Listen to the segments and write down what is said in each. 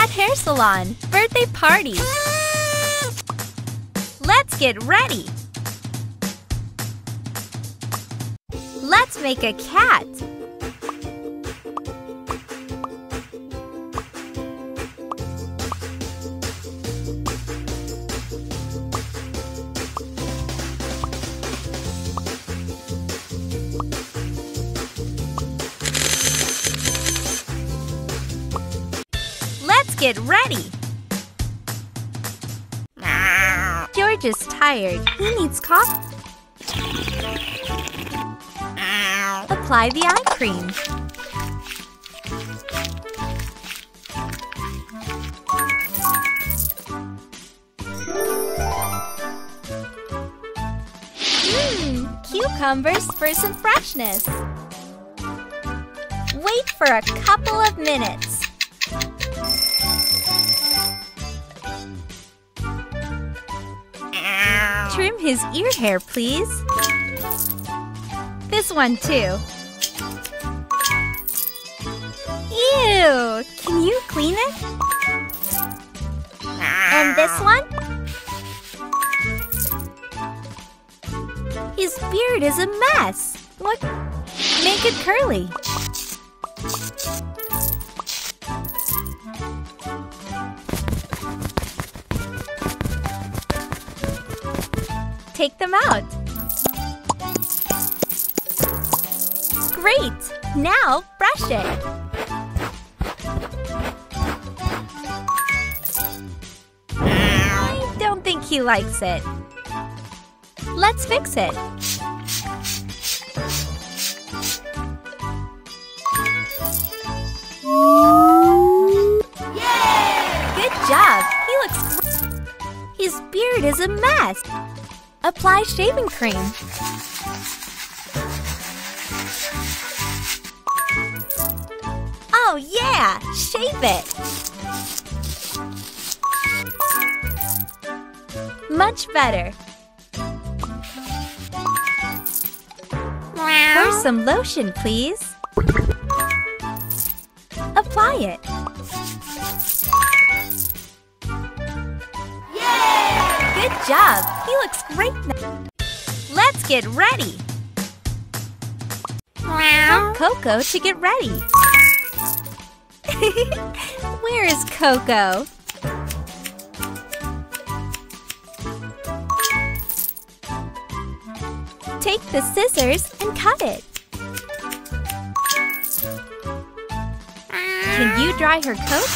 Cat Hair Salon birthday party. Let's get ready. Let's make a cat. Get ready. George is tired. He needs coffee. Apply the eye cream. Mmm, cucumbers for some freshness. Wait for a couple of minutes. Trim his ear hair, please. This one, too. Ew! Can you clean it? And this one? His beard is a mess. Look, make it curly. Take them out. Great! Now brush it. I don't think he likes it. Let's fix it. Yay! Good job! He looks great. His beard is a mess. Apply shaving cream. Oh yeah! Shave it! Much better. Pour some lotion, please. Apply it. Good job! He looks great now. Let's get ready. Help Coco to get ready. Where is Coco? Take the scissors and cut it. Can you dry her coat?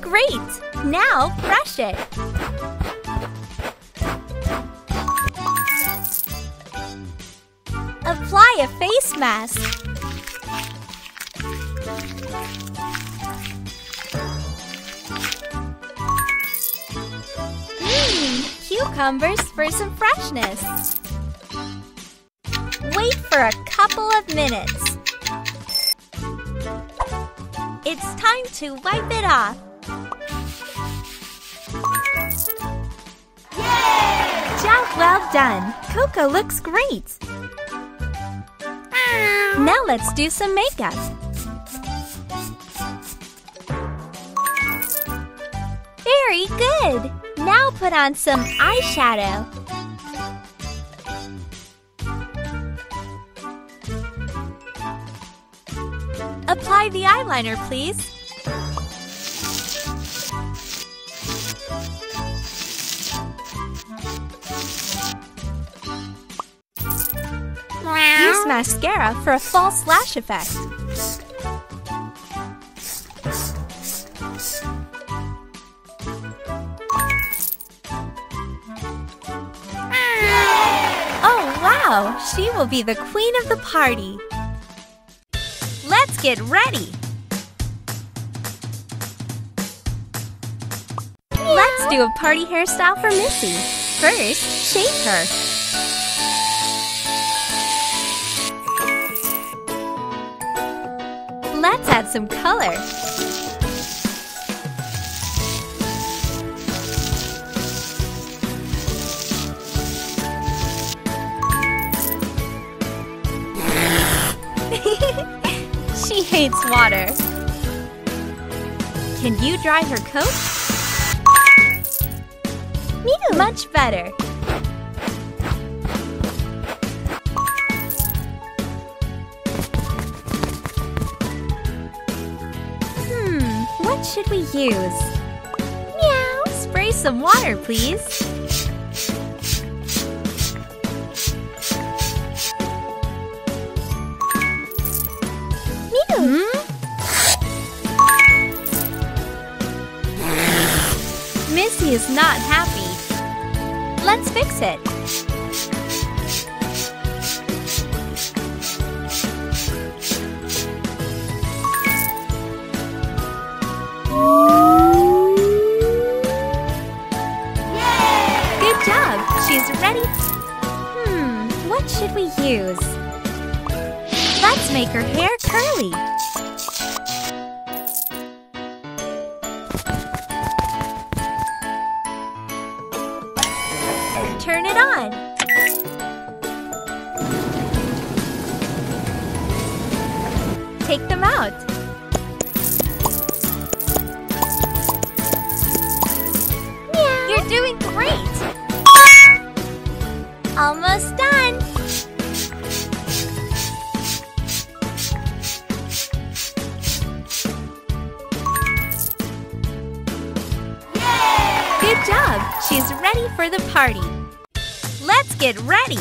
Great! Now brush it. Apply a face mask. Mmm, cucumbers for some freshness. Wait for a couple of minutes. It's time to wipe it off. Yay! Job well done. Coco looks great. Now let's do some makeup. Very good. Now put on some eyeshadow. Apply the eyeliner, please. Mascara for a false lash effect. Oh wow! She will be the queen of the party. Let's get ready. Let's do a party hairstyle for Missy. First, shape her. Some color. she hates water. Can you dry her coat? Mew! Much better. Should we use? Meow! Spray some water, please. Mew! Hmm? Missy is not happy. Let's fix it. We use? Let's make her hair curly. Turn it on. Take them out. Meow. You're doing great. Almost done. For the party. Let's get ready!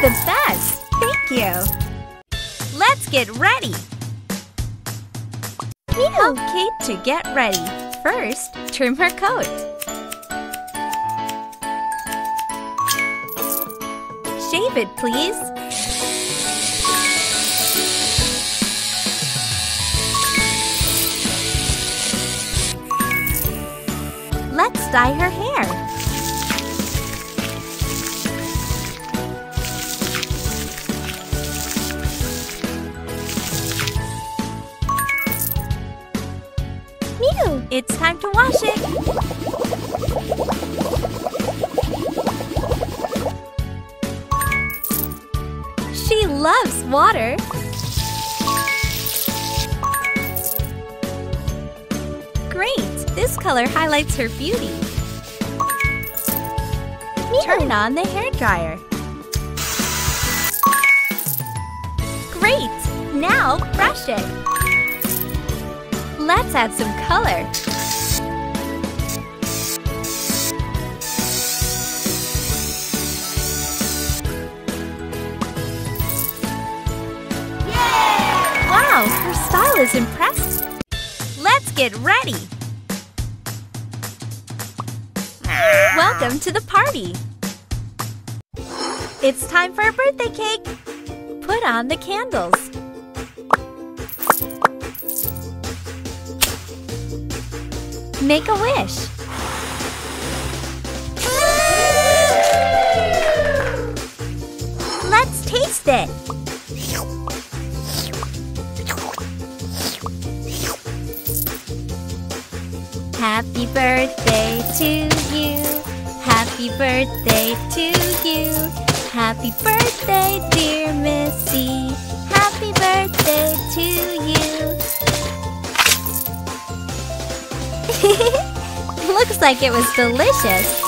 You are the best! Thank you! Let's get ready! Help Kate to get ready. First, trim her coat. Shave it, please. Let's dye her hair. Color highlights her beauty. Turn on the hair dryer. Great! Now brush it. Let's add some color. Wow, her style is impressive. Let's get ready. Welcome to the party. It's time for a birthday cake! Put on the candles. Make a wish. Let's taste it. Happy birthday to you. Happy birthday to you. Happy birthday, dear Missy. Happy birthday to you. Looks like it was delicious.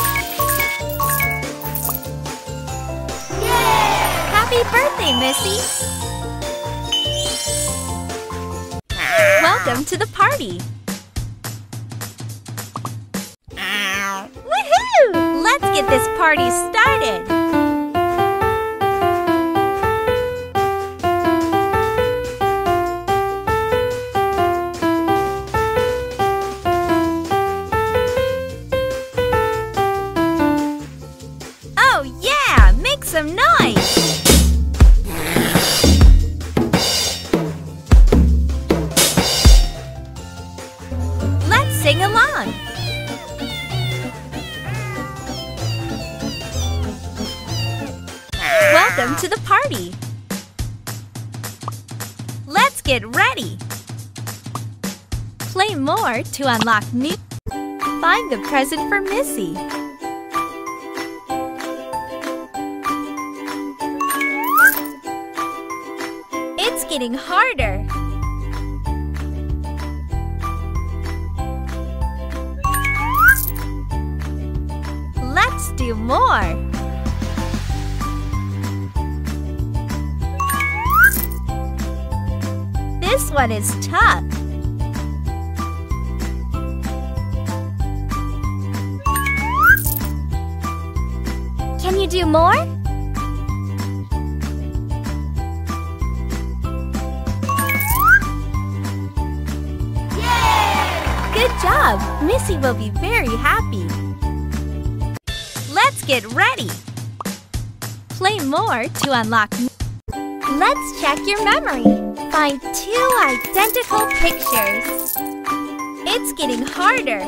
Happy birthday, Missy! Welcome to the party! Party started! Get ready! Play more to unlock new... Find the present for Missy. It's getting harder. Let's do more. This one is tough. Can you do more? Good job! Missy will be very happy. Let's get ready. Play more to unlock. Let's check your memory. Find two identical pictures. It's getting harder.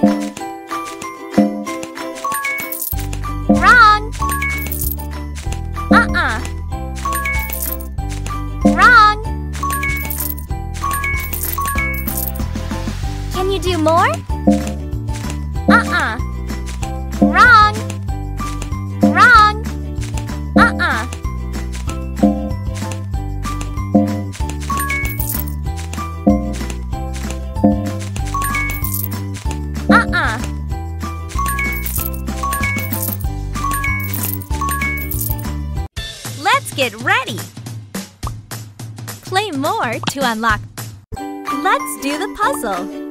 Wrong. Uh-uh. Wrong. Can you do more? To unlock. Let's do the puzzle.